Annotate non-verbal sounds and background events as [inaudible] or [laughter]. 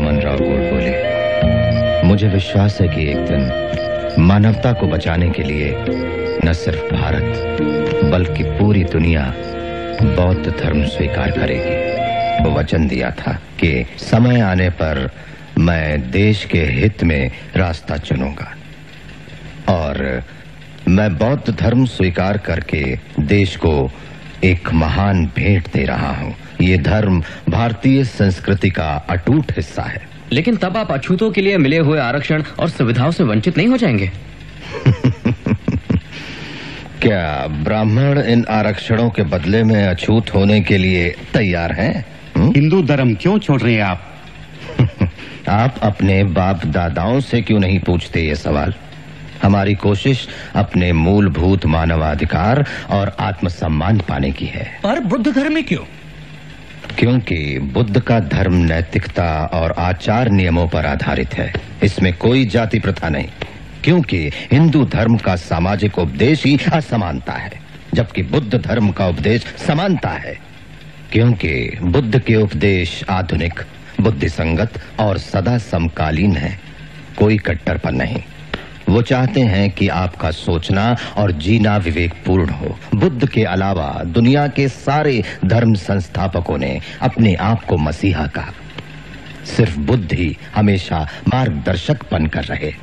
राव गोडबोले मुझे विश्वास है कि एक दिन मानवता को बचाने के लिए न सिर्फ़ भारत, बल्कि पूरी दुनिया बौद्ध धर्म स्वीकार करेगी। वो वचन दिया था कि समय आने पर मैं देश के हित में रास्ता चुनूँगा और मैं बौद्ध धर्म स्वीकार करके देश को एक महान भेंट दे रहा हूँ। ये धर्म भारतीय संस्कृति का अटूट हिस्सा है। लेकिन तब आप अछूतों के लिए मिले हुए आरक्षण और सुविधाओं से वंचित नहीं हो जाएँगे। [laughs] क्या ब्राह्मण इन आरक्षणों के बदले में अछूत होने के लिए तैयार हैं? हम्म? हिंदू धर्म क्यों छोड़ रहे हैं आप? [laughs] आप अपने बाप दादाओं से क्यों नहीं पूछते ये सवाल? हमारी कोशिश अपने मूलभूत मानवाधिकार और आत्मसम्मान पाने की है। पर बुद्ध धर्म में क्यों? क्योंकि बुद्ध का धर्म नैतिकता और आचार नियमों पर आधारित है। इसमें कोई जाति प्रथा नहीं क्योंकि हिंदू धर्म का सामाजिक उपदेश ही असमानता है जबकि बुद्ध धर्म का उपदेश समानता है। क्योंकि बुद्ध के उपदेश आधुनिक बुद्धि संगत और सदा समकालीन है कोई कट्टरपन नहीं। वो चाहते हैं कि आपका सोचना और जीना विवेकपूर्ण हो। बुद्ध के अलावा दुनिया के सारे धर्म संस्थापकों ने अपने आप को मसीहा कहा। सिर्फ़ बुद्ध ही हमेशा मार्गदर्शक बनकर रहे।